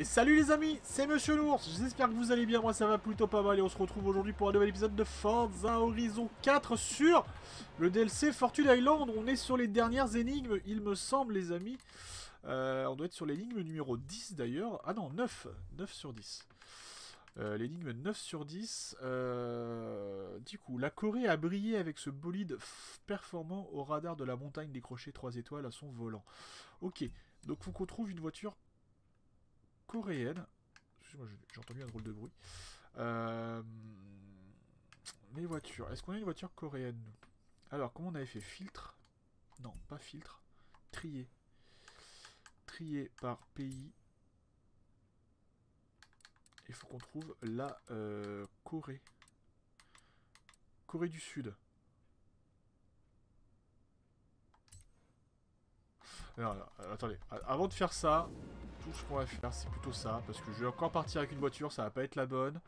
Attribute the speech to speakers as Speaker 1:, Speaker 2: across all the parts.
Speaker 1: Et salut les amis, c'est Monsieur Nours, j'espère que vous allez bien, moi ça va plutôt pas mal et on se retrouve aujourd'hui pour un nouvel épisode de Forza Horizon 4 sur le DLC Fortune Island. On est sur les dernières énigmes, il me semble les amis. Euh, on doit être sur l'énigme numéro 10 d'ailleurs. Ah non, 9, 9 sur 10. Euh, l'énigme 9 sur 10. Euh, du coup, la Corée a brillé avec ce bolide performant au radar de la montagne décroché 3 étoiles à son volant. Ok, donc faut qu'on trouve une voiture coréenne. Excusez-moi, j'ai entendu un drôle de bruit. Euh, les voitures. Est-ce qu'on a une voiture coréenne Alors, comment on avait fait? Filtre? Non, pas filtre. Trier. Trier par pays. Il faut qu'on trouve la euh, Corée. Corée du Sud. Alors, attendez, avant de faire ça, tout ce qu'on va faire, c'est plutôt ça. Parce que je vais encore partir avec une voiture, ça va pas être la bonne.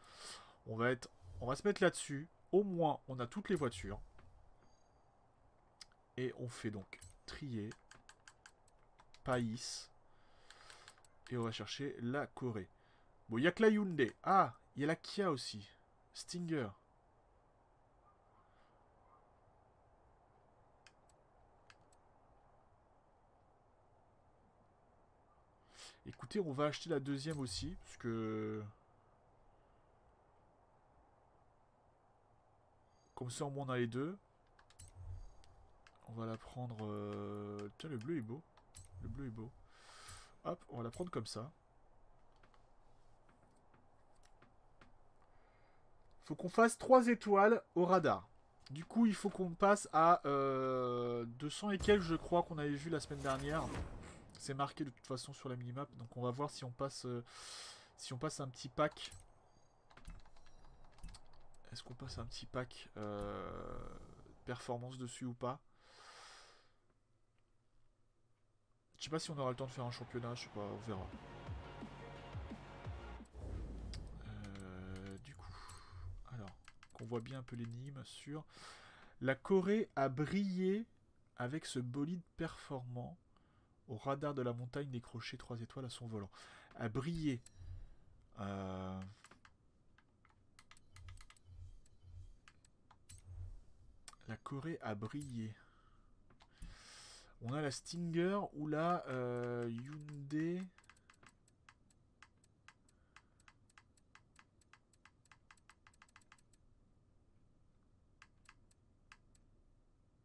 Speaker 1: On va, être, on va se mettre là-dessus. Au moins, on a toutes les voitures. Et on fait donc trier. Païs. Et on va chercher la Corée. Bon, il n'y a que la Hyundai. Ah, il y a la Kia aussi. Stinger. Écoutez, on va acheter la deuxième aussi, parce que... Comme ça, au moins, on a les deux. On va la prendre... Euh, tiens, le bleu est beau. Le bleu est beau. Hop, on va la prendre comme ça. Faut qu'on fasse 3 étoiles au radar. Du coup, il faut qu'on passe à euh, 200 et quelques, je crois, qu'on avait vu la semaine dernière. C'est marqué de toute façon sur la minimap, donc on va voir si on passe, euh, si on passe un petit pack. Est-ce qu'on passe un petit pack euh, performance dessus ou pas? Je sais pas si on aura le temps de faire un championnat, je sais pas, on verra. Euh, du coup, alors, qu'on voit bien un peu l'énigme sur... La Corée a brillé avec ce bolide performant au radar de la montagne décroché 3 étoiles à son volant. A brillé. Euh, la Corée a brillé. On a la Stinger ou la euh, Hyundai.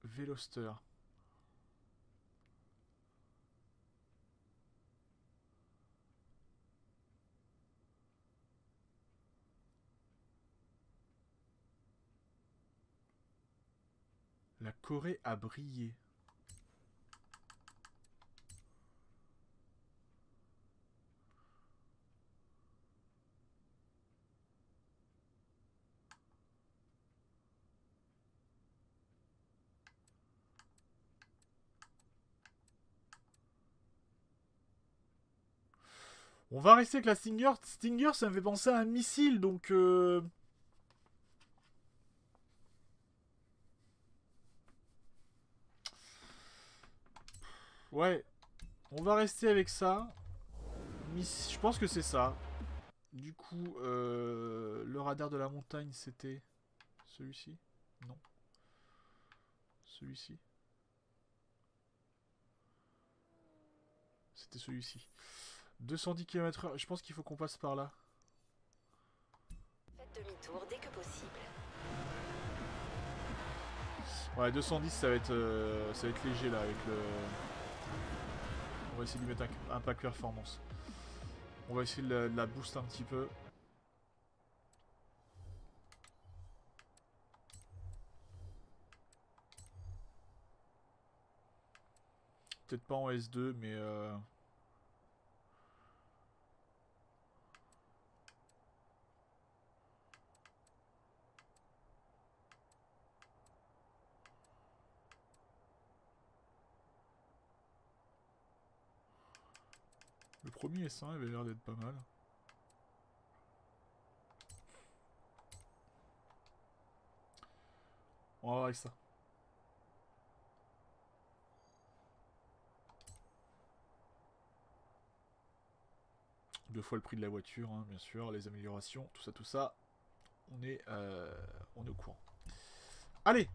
Speaker 1: Veloster. La Corée a brillé. On va rester avec la Stinger. Stinger, ça me fait penser à un missile, donc... Euh... Ouais, on va rester avec ça. Je pense que c'est ça. Du coup, euh, le radar de la montagne, c'était celui-ci? Non. Celui-ci C'était celui-ci. 210 km/h. Je pense qu'il faut qu'on passe par là.
Speaker 2: Faites demi-tour dès que possible.
Speaker 1: Ouais, 210, ça va être, euh, ça va être léger là avec le. On va essayer de lui mettre un, pack performance. On va essayer de la, de boost un petit peu. Peut-être pas en S2, mais... Euh... premier S1 avait l'air d'être pas mal. On va voir avec ça. Deux fois le prix de la voiture, hein, bien sûr, les améliorations, tout ça, tout ça. On est, euh, on est au courant. Allez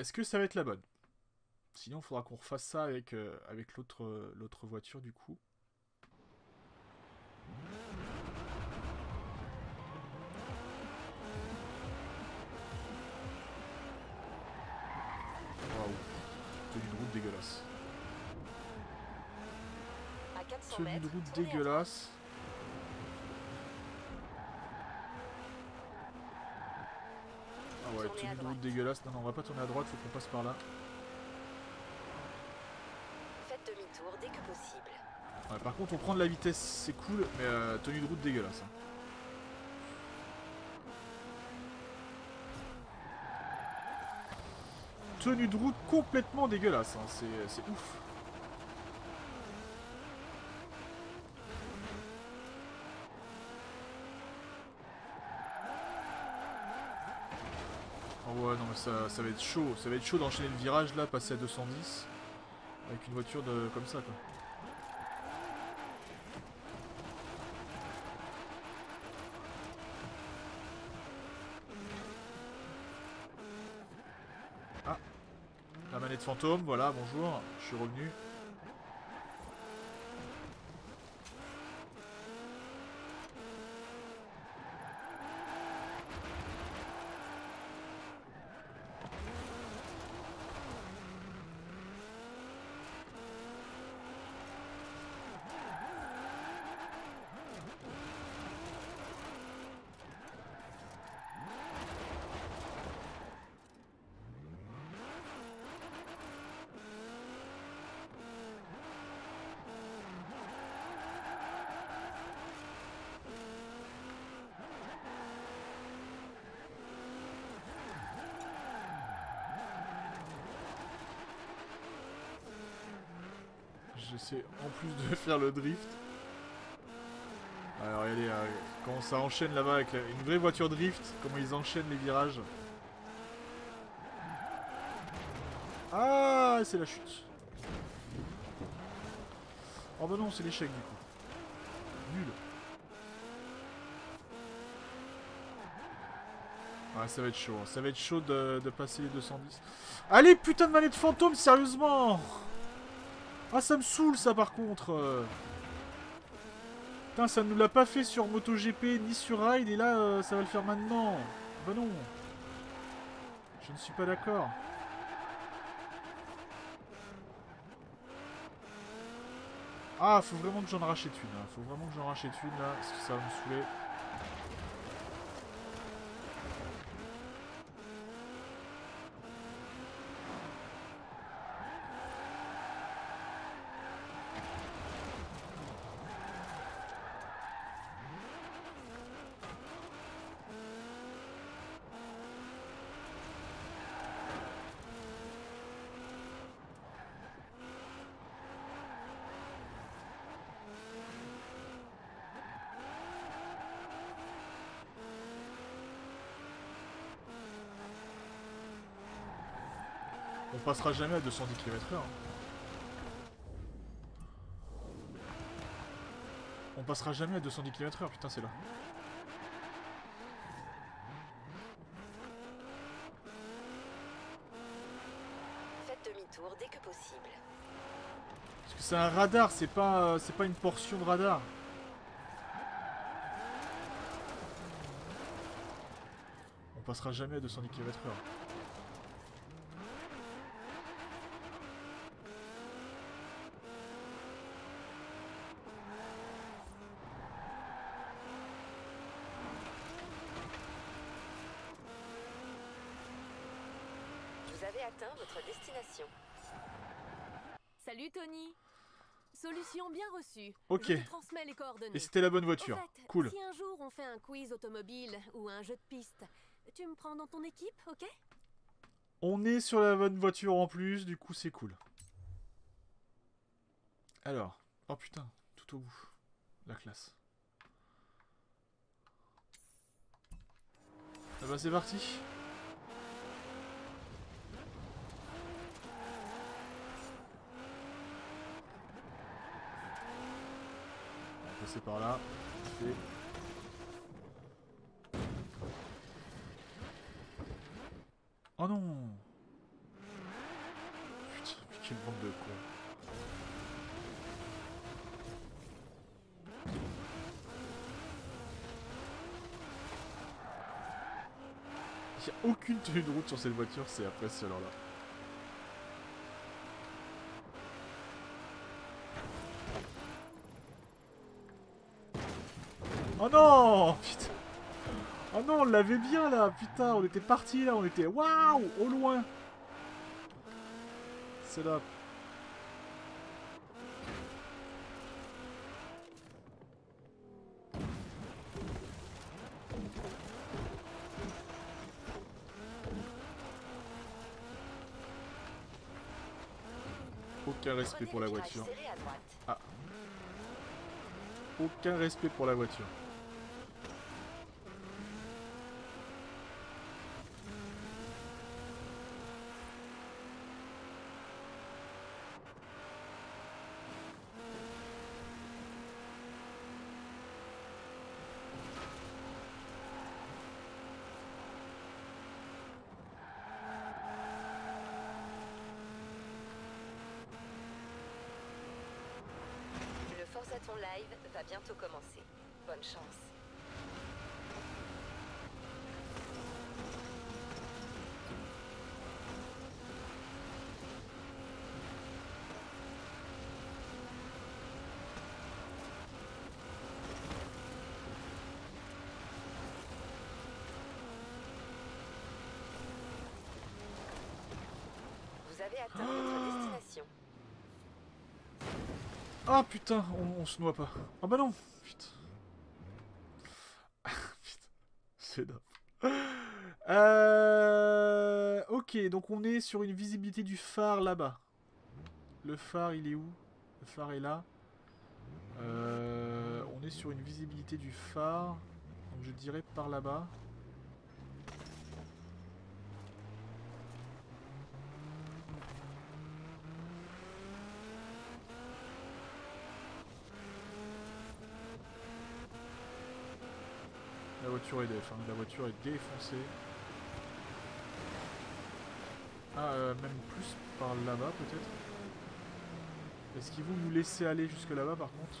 Speaker 1: Est-ce que ça va être la bonne? Sinon, il faudra qu'on refasse ça avec, euh, avec l'autre l'autre voiture, du coup. Waouh. Tenue de route dégueulasse.
Speaker 2: À 400
Speaker 1: Tenue
Speaker 2: mètres,
Speaker 1: de route dégueulasse. Tenue de route dégueulasse. Non, non, on va pas tourner à droite, faut qu'on passe par là.
Speaker 2: Faites demi-tour dès que possible.
Speaker 1: Ouais, par contre, on prend de la vitesse, c'est cool, mais euh, tenue de route dégueulasse. hein. Tenue de route complètement dégueulasse, hein, c'est c'est ouf. Ouais, non mais ça, va être chaud, ça va être chaud d'enchaîner le virage là, passer à 210 avec une voiture de comme ça quoi. Ah La manette fantôme, voilà, bonjour, je suis revenu. J'essaie en plus de faire le drift. Alors regardez, euh, comment ça enchaîne là-bas avec une vraie voiture drift, comment ils enchaînent les virages. Ah, c'est la chute. Oh bah non, c'est l'échec du coup. Nul. Ouais, ça va être chaud. hein. Ça va être chaud de, de passer les 210. Allez, putain de manette fantôme, sérieusement Ah, ça me saoule ça par contre. Putain, ça ne nous l'a pas fait sur MotoGP ni sur Ride et là, euh, ça va le faire maintenant. Bah non. Je ne suis pas d'accord. Ah, faut vraiment que j'en rachète une. Là. Faut vraiment que j'en rachète une là, parce que ça va me saouler. On passera jamais à 210 km/h. On passera jamais à 210 km/h, putain, c'est là.
Speaker 2: Faites demi-tour dès que possible.
Speaker 1: Parce que c'est un radar, c'est pas, c'est pas une portion de radar. On passera jamais à 210 km/h.
Speaker 2: Vous avez atteint votre destination.
Speaker 3: Tony Solution bien reçue.
Speaker 1: Ok.
Speaker 3: Je te transmets les coordonnées.
Speaker 1: Et c'était la bonne
Speaker 3: Au
Speaker 1: voiture.
Speaker 3: fait,
Speaker 1: Cool.
Speaker 3: Si un jour on fait un quiz automobile ou un jeu de piste, tu me prends dans ton équipe, ok?
Speaker 1: On est sur la bonne voiture en plus, du coup c'est cool. Alors, oh putain, tout au bout. La classe. Ah bah c'est parti. Passer par là. Oh non Putain, mais quelle bande de cons. Il n'y a aucune tenue de route sur cette voiture, c'est impressionnant là. Oh non Putain Oh non, on l'avait bien là Putain, on était parti là, on était... Waouh Au loin C'est là. Aucun respect pour la voiture.
Speaker 2: droite.
Speaker 1: Aucun respect pour la voiture.
Speaker 2: Forzaton Live va bientôt commencer. Bonne chance. Vous avez atteint votre destination.
Speaker 1: Ah putain, on, se noie pas. Ah bah non Putain. Putain. C'est dingue. Euh... Ok, donc on est sur une visibilité du phare là-bas. Le phare, il est où? Le phare est là. Euh, On est sur une visibilité du phare. Donc je dirais par là-bas. La voiture est la voiture est défoncée. Ah, euh, même plus par là-bas peut-être Est-ce qu'ils vont nous laisser aller jusque là-bas par contre?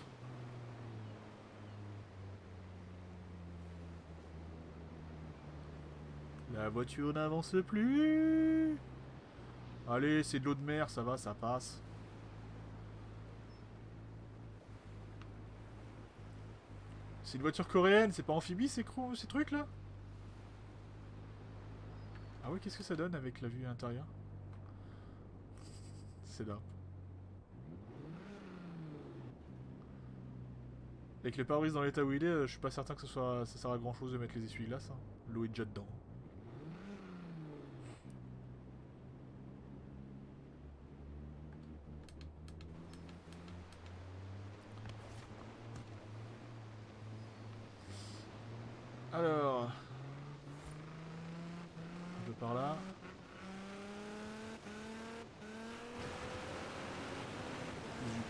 Speaker 1: La voiture n'avance plus Allez, c'est de l'eau de mer, ça va, ça passe. C'est une voiture coréenne, c'est pas amphibie ces, ces trucs là Ah ouais, qu'est-ce que ça donne avec la vue intérieure? C'est là. Avec le pare-brise dans l'état où il est, euh, je suis pas certain que ça sert à grand chose de mettre les essuie-glaces. hein. L'eau est déjà dedans. Alors. Un peu par là.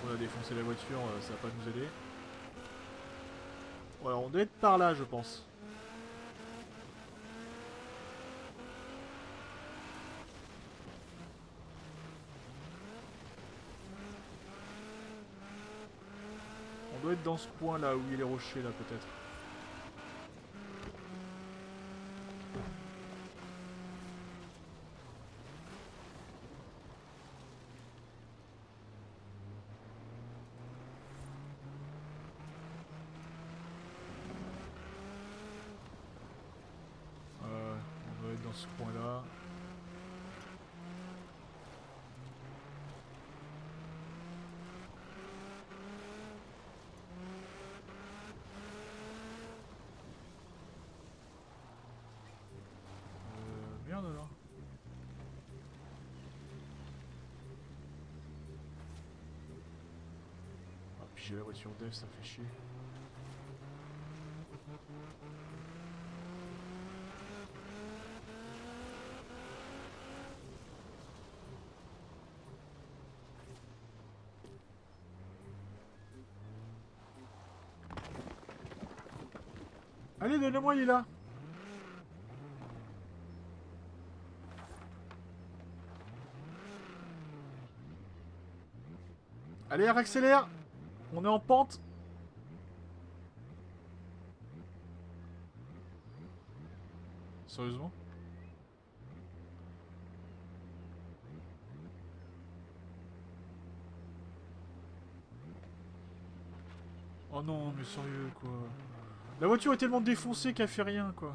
Speaker 1: Qu'on a défoncé la voiture, euh, ça va pas nous aider. Voilà, on doit être par là, je pense. On doit être dans ce point là où il y a les rochers là peut-être. Euh, on doit être dans ce coin là. Euh. Ah, j'ai la voiture dev, ça fait chier. Allez, donnez-moi, il est là. Allez, accélère On est en pente Sérieusement? Oh non, mais sérieux, quoi. La voiture est tellement défoncée qu'elle fait rien, quoi.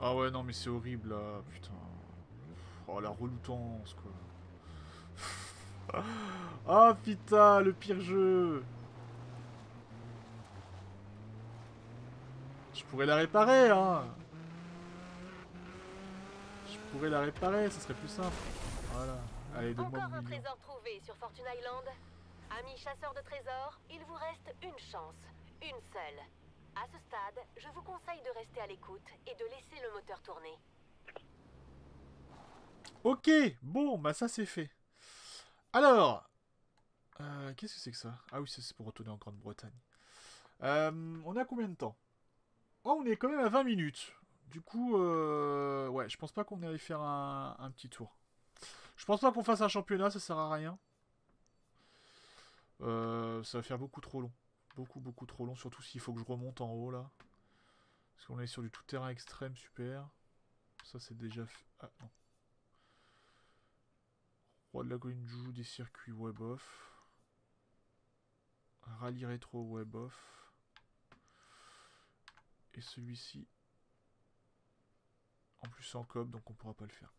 Speaker 1: Ah ouais, non, mais c'est horrible, là, putain. Oh, la reloutance, quoi. Ah, putain, le pire jeu Je pourrais la réparer, hein Je pourrais la réparer, ça serait plus simple. Voilà. Allez,
Speaker 2: Encore un
Speaker 1: million.
Speaker 2: trésor trouvé sur Fortune Island. Amis chasseurs de trésors, il vous reste une chance. Une seule. À ce stade, je vous conseille de rester à l'écoute et de laisser le moteur tourner.
Speaker 1: Ok, bon, bah ça c'est fait. Alors, euh, qu'est-ce que c'est que ça? Ah oui, c'est pour retourner en Grande-Bretagne. Euh, on a combien de temps? Oh, on est quand même à 20 minutes. Du coup, euh, ouais, je pense pas qu'on allait faire un, un petit tour. Je pense pas qu'on fasse un championnat, ça sert à rien. Euh, ça va faire beaucoup trop long. Beaucoup, beaucoup trop long, surtout s'il faut que je remonte en haut là. Parce qu'on est sur du tout-terrain extrême, super. Ça c'est déjà fait. Ah non. Roi de la colline joue des circuits web off. Rallye rétro web off. Et celui-ci. En plus en coop donc on pourra pas le faire.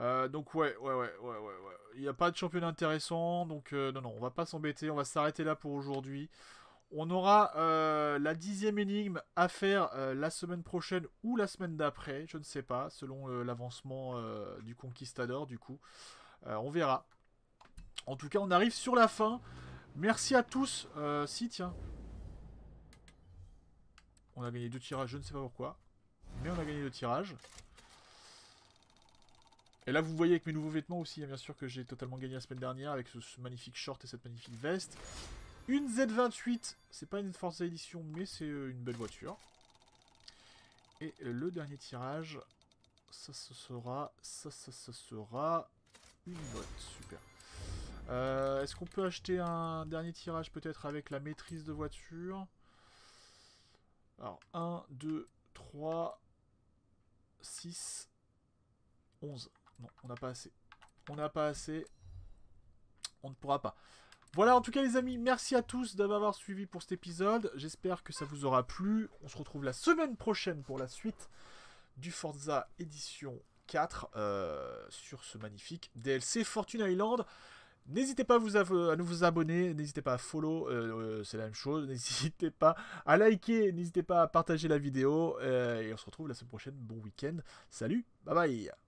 Speaker 1: Euh, donc ouais, ouais, ouais, ouais, ouais, ouais. Il n'y a pas de championnat intéressant, donc euh, non, non, on va pas s'embêter, on va s'arrêter là pour aujourd'hui. On aura euh, la dixième énigme à faire euh, la semaine prochaine ou la semaine d'après, je ne sais pas, selon euh, l'avancement du Conquistador du coup. On verra. En tout cas, on arrive sur la fin. Merci à tous. Si, tiens. On a gagné deux tirages, je ne sais pas pourquoi. Mais on a gagné deux tirages. Et là, vous voyez avec mes nouveaux vêtements aussi, hein, bien sûr, que j'ai totalement gagné la semaine dernière avec ce magnifique short et cette magnifique veste. Une Z28, c'est pas une Forza Edition, mais c'est euh, une belle voiture. Et le dernier tirage, ça, ce sera, ça, ça, ça sera une botte, super. Euh, Est-ce qu'on peut acheter un dernier tirage peut-être avec la maîtrise de voiture? Alors, 1, 2, 3, 6, 11. Non, on n'a pas assez. On n'a pas assez. On ne pourra pas. Voilà, en tout cas, les amis, merci à tous d'avoir suivi pour cet épisode. J'espère que ça vous aura plu. On se retrouve la semaine prochaine pour la suite du Forza Edition 4 euh, sur ce magnifique DLC Fortune Island. N'hésitez pas à, nous vous abonner, n'hésitez pas à follow, euh, euh, c'est la même chose. N'hésitez pas à liker, n'hésitez pas à partager la vidéo. et on se retrouve la semaine prochaine. Bon week-end. Salut, bye bye.